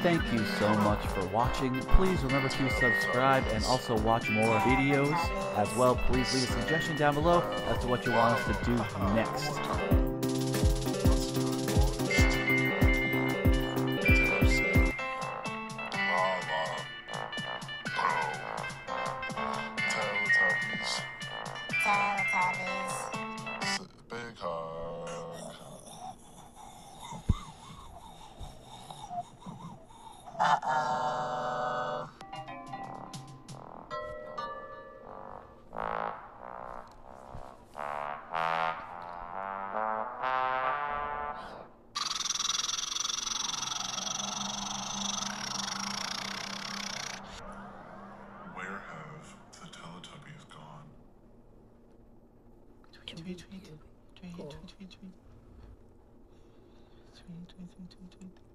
Thank you so much for watching. Please remember to subscribe and also watch more videos as well. Please leave a suggestion down below as to what you want us to do next. Time, time is. tweet, tweet, tweet, tweet, tweet, tweet, tweet, tweet, tweet, tweet, tweet.